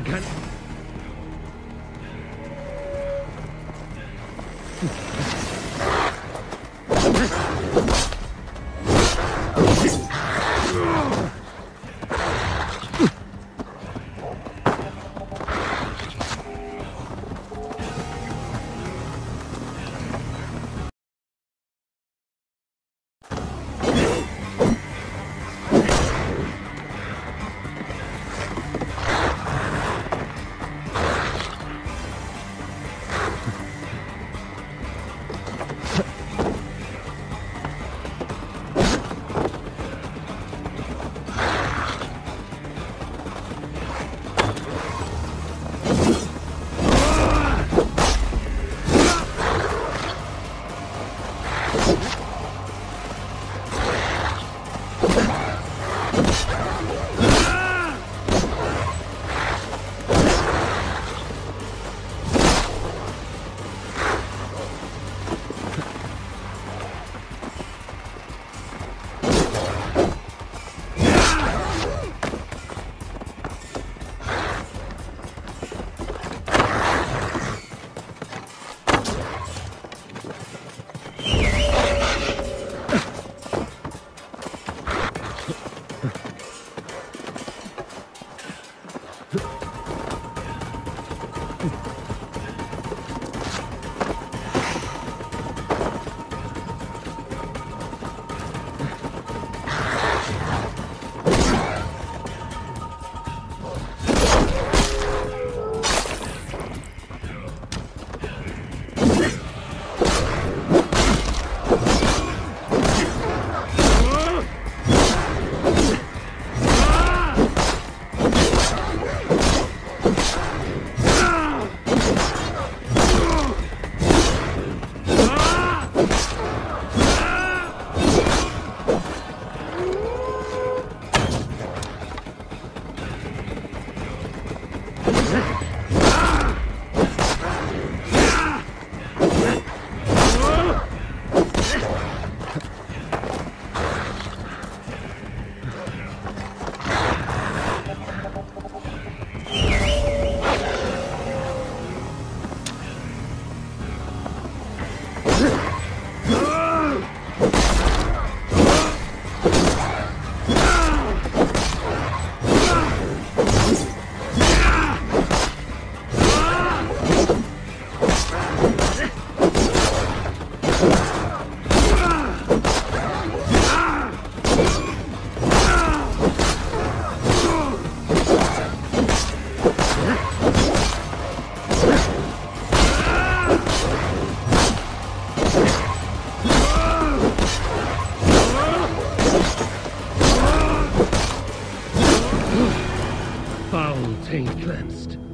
I can't... Foul taint cleansed.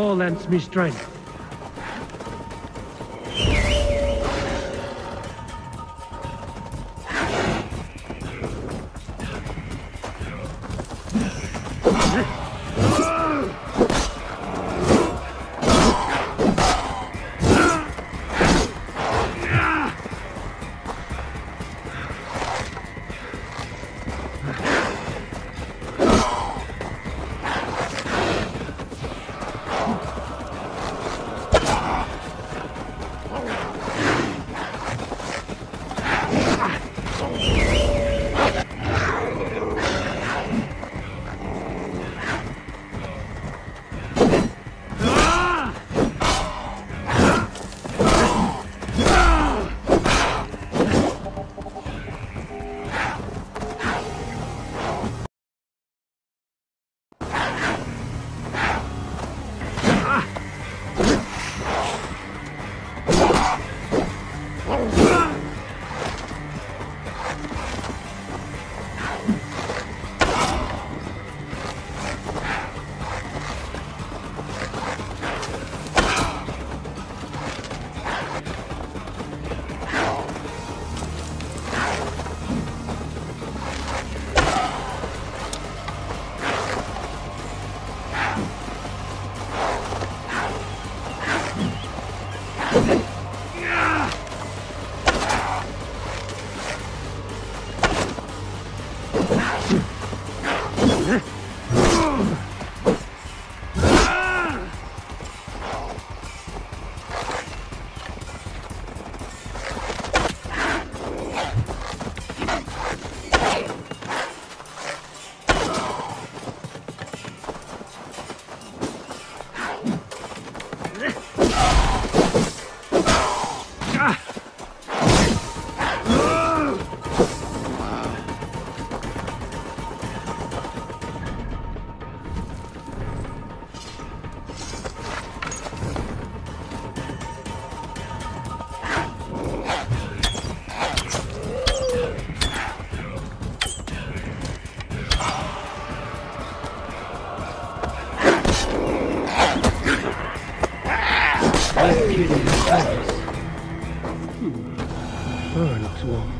Thor lends me strength. Okay. Oh, it looks warm.